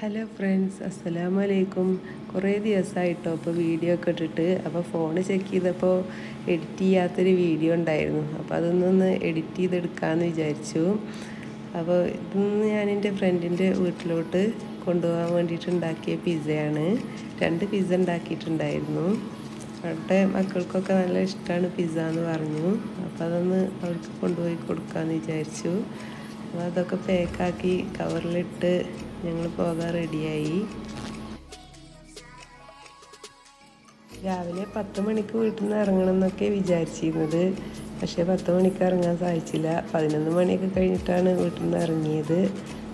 Hello friends അസ്സലാമു അലൈക്കും കുറേ ദിവസമായിട്ടോ അപ്പോൾ വീഡിയോ ഒക്കെ ഇട്ടിട്ട്. അപ്പോൾ ഫോൺ ചെക്ക് ചെയ്തപ്പോൾ എഡിറ്റ് ചെയ്യാത്തൊരു വീഡിയോ ഉണ്ടായിരുന്നു. അപ്പോൾ അതൊന്നൊന്ന് എഡിറ്റ് ചെയ്തെടുക്കാമെന്ന് വിചാരിച്ചു. അപ്പോൾ ഇതൊന്ന് ഞാൻ എന്റെ ഫ്രണ്ടിന്റെ വീട്ടിലോട്ട് കൊണ്ടുപോകാൻ വേണ്ടിയിട്ട് ഉണ്ടാക്കിയ പിസയാണ് രണ്ട് പിസ ഉണ്ടാക്കിയിട്ടുണ്ടായിരുന്നു. അവരുടെ മക്കൾക്കൊക്കെ നല്ല ഇഷ്ടമാണ് പിസ എന്ന് പറഞ്ഞു. അപ്പോൾ അതൊന്ന് അവർക്ക് കൊണ്ടുപോയി കൊടുക്കാമെന്ന് വിചാരിച്ചു. അപ്പോൾ അതൊക്കെ പാക്കാക്കി കവറിലിട്ട് ഞങ്ങൾ പോകാൻ റെഡിയായി രാവിലെ പത്ത് മണിക്ക് വീട്ടിൽ നിന്ന് ഇറങ്ങണം എന്നൊക്കെ വിചാരിച്ചിരുന്നത്. പക്ഷേ പത്ത് മണിക്ക് ഇറങ്ങാൻ സാധിച്ചില്ല. പതിനൊന്ന് മണിയൊക്കെ കഴിഞ്ഞിട്ടാണ് വീട്ടിൽ നിന്ന് ഇറങ്ങിയത്.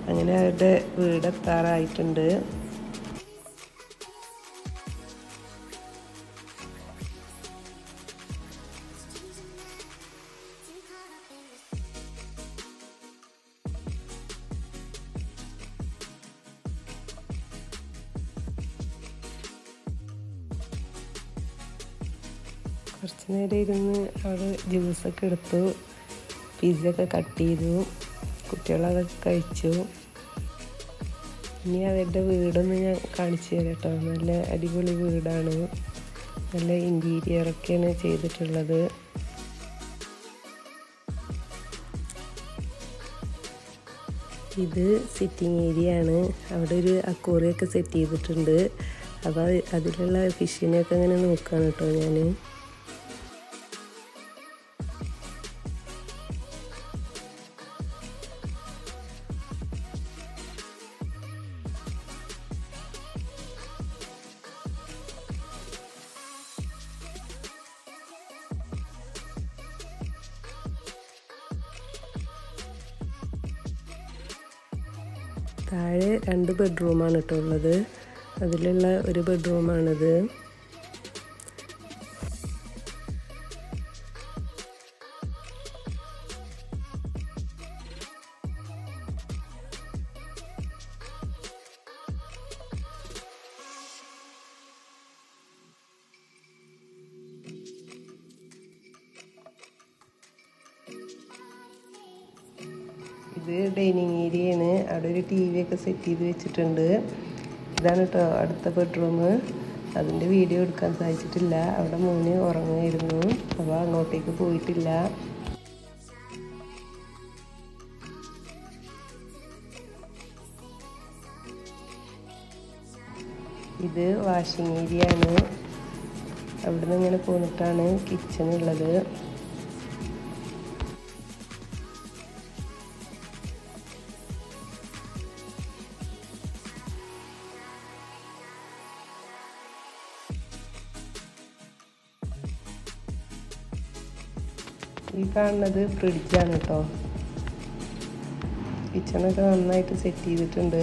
അങ്ങനെ അവരുടെ വീടെത്താറായിട്ടുണ്ട്. കുറച്ച് നേരം ഇരുന്ന് അവിടെ ജ്യൂസൊക്കെ എടുത്തു പിസ്സയൊക്കെ കട്ട് ചെയ്തു കുട്ടികളതൊക്കെ കഴിച്ചു. ഇനി അവരുടെ വീടൊന്ന് ഞാൻ കാണിച്ചു തരാം കേട്ടോ. നല്ല അടിപൊളി വീടാണ്. നല്ല ഇന്റീരിയറൊക്കെയാണ് ചെയ്തിട്ടുള്ളത്. ഇത് സിറ്റിംഗ് ഏരിയ ആണ്. അവിടെ ഒരു അക്കോറിയൊക്കെ സെറ്റ് ചെയ്തിട്ടുണ്ട്. അപ്പോൾ അതിലുള്ള ഫിഷിനെയൊക്കെ അങ്ങനെ നോക്കുകയാണ് കേട്ടോ ഞാൻ താഴെ രണ്ട് ബെഡ്റൂമാണ് കേട്ടോ ഉള്ളത്. അതിലുള്ള ഒരു ബെഡ്റൂമാണിത്. ഇത് ഡൈനിങ് ഏരിയയാണ്. അവിടെ ഒരു ടി വി ഒക്കെ സെറ്റ് ചെയ്ത് വെച്ചിട്ടുണ്ട്. ഇതാണ് കേട്ടോ അടുത്ത ബെഡ്റൂം അതിന്റെ വീഡിയോ എടുക്കാൻ സാധിച്ചിട്ടില്ല. അവിടെ മോന് ഉറങ്ങുമായിരുന്നു അപ്പോൾ അങ്ങോട്ടേക്ക് പോയിട്ടില്ല. ഇത് വാഷിംഗ് ഏരിയ ആണ്. അവിടെ നിന്ന് ഇങ്ങനെ പോന്നിട്ടാണ് കിച്ചൺ ഉള്ളത്. ഈ കാണുന്നത് ഫ്രിഡ്ജാണ് കേട്ടോ കിച്ചണൊക്കെ നന്നായിട്ട് സെറ്റ് ചെയ്തിട്ടുണ്ട്.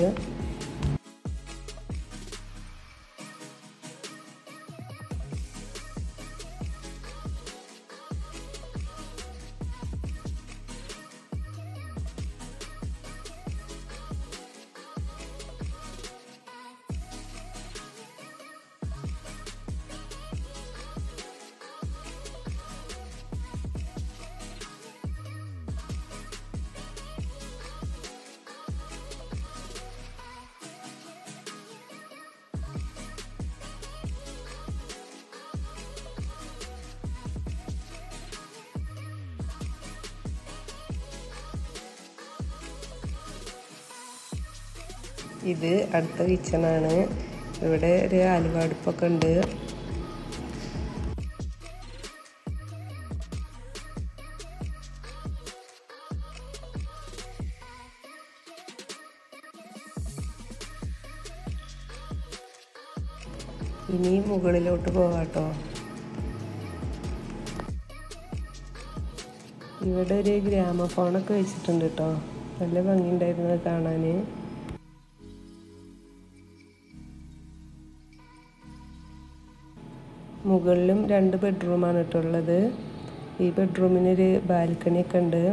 ഇത് അടുത്ത കിച്ചണാണ് ഇവിടെ ഒരു ആലുവാടുപ്പൊക്കെ ഉണ്ട്. ഇനി മുകളിലോട്ട് പോവാട്ടോ. ഇവിടെ ഒരു ഗ്രാമഫോണൊക്കെ വെച്ചിട്ടുണ്ട് കേട്ടോ നല്ല ഭംഗിയുണ്ടായിരുന്നു കാണാൻ മുകളിലും രണ്ട് ബെഡ്റൂമാണ് കേട്ടോ ഈ ബെഡ്റൂമിനൊരു ബാൽക്കണിയൊക്കെ ഉണ്ട്.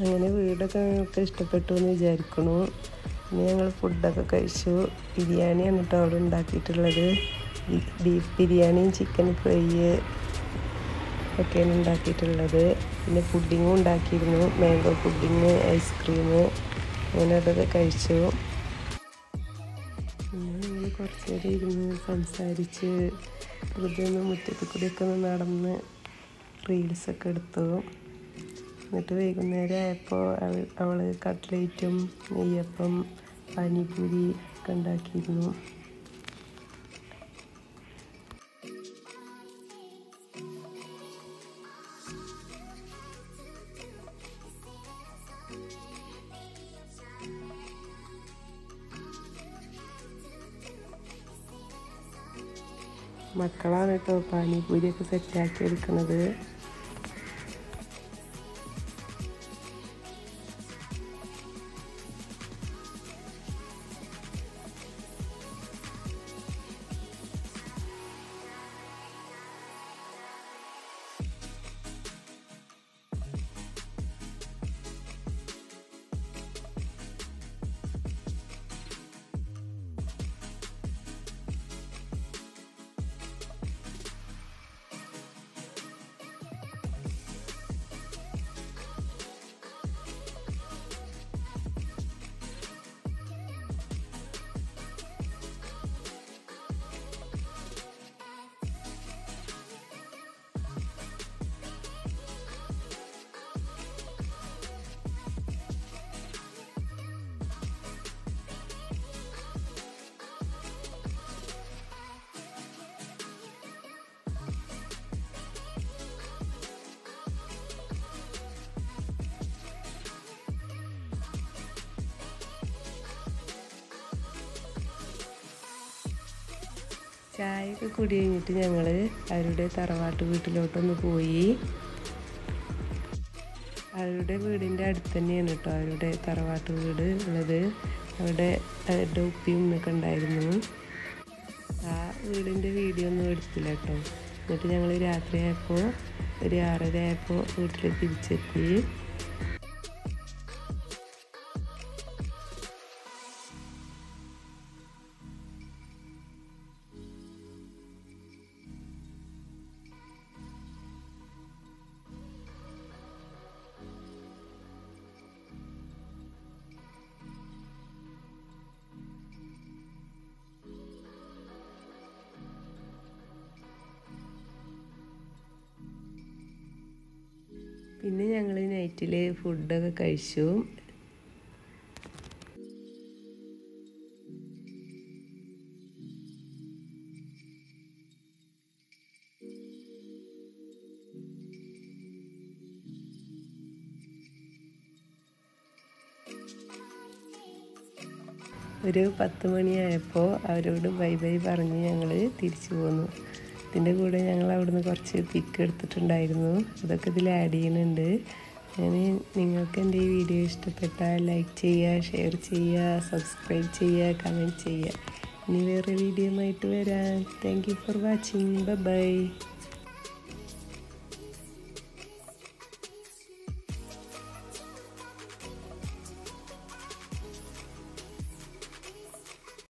അങ്ങനെ വീടൊക്കെ നിങ്ങൾക്ക് ഇഷ്ടപ്പെട്ടു എന്ന് വിചാരിക്കണു. പിന്നെ ഞങ്ങൾ ഫുഡൊക്കെ കഴിച്ചു. ബിരിയാണിയാണ് കേട്ടോ അവിടെ ഉണ്ടാക്കിയിട്ടുള്ളത്. ബീഫ് ബിരിയാണിയും ചിക്കൻ ഫ്രൈ ഒക്കെയാണ് ഉണ്ടാക്കിയിട്ടുള്ളത്. പിന്നെ പുഡിങ്ങും ഉണ്ടാക്കിയിരുന്നു. മാംഗോ പുഡിങ് ഐസ്ക്രീം അങ്ങനെ അതൊക്കെ കഴിച്ചു. ഞങ്ങൾ കുറച്ച് നേരം ഇരുന്ന് സംസാരിച്ച് വെറുതെ ഒന്ന് മുറ്റത്ത് കൂടിയൊക്കെ ഒന്ന് നടന്ന് റീൽസൊക്കെ എടുത്തു. എന്നിട്ട് വൈകുന്നേരം ആയപ്പോൾ അവൾ കട്ട്ലേറ്റും നെയ്യപ്പം പാനിപൂരി ഒക്കെ ഉണ്ടാക്കിയിരുന്നു. മക്കളാണ് കേട്ടോ പാനിപൂരിയൊക്കെ സെറ്റാക്കി എടുക്കുന്നത്. ചായയൊക്കെ കുടി കഴിഞ്ഞിട്ട് ഞങ്ങൾ അവരുടെ തറവാട്ട് വീട്ടിലോട്ടൊന്ന് പോയി. അവരുടെ വീടിന്റെ അടുത്ത് തന്നെയാണ് കേട്ടോ അവരുടെ തറവാട്ട് വീട് ഉള്ളത്. അവിടെ അവരുടെ ഉപ്പിയും ഉമ്മയൊക്കെ ഉണ്ടായിരുന്നു. ആ വീടിന്റെ വീഡിയോ ഒന്നും എടുത്തില്ല കേട്ടോ. എന്നിട്ട് ഞങ്ങൾ രാത്രിയായപ്പോൾ ഒരു ആറര ആയപ്പോൾ വീട്ടിൽ തിരിച്ചെത്തി. പിന്നെ ഞങ്ങൾ നൈറ്റിൽ ഫുഡൊക്കെ കഴിച്ചു. ഒരു പത്ത് മണിയായപ്പോൾ അവരോട് ബൈ ബൈ പറഞ്ഞ് ഞങ്ങൾ തിരിച്ചു പോന്നു. ഇതിന്റെ കൂടെ ഞങ്ങൾ അവിടുന്ന് കുറച്ച് പിക്ക് എടുത്തിട്ടുണ്ടായിരുന്നു. അതൊക്കെ ഇതിൽ ആഡ് ചെയ്യുന്നുണ്ട്. ഞാൻ നിങ്ങൾക്ക് എന്റെ ഈ വീഡിയോ ഇഷ്ടപ്പെട്ടാൽ ലൈക്ക് ചെയ്യുക ഷെയർ ചെയ്യുക സബ്സ്ക്രൈബ് ചെയ്യുക കമന്റ് ചെയ്യുക. ഇനി വേറെ വീഡിയോ ആയിട്ട് വരാം. Thank you for watching bye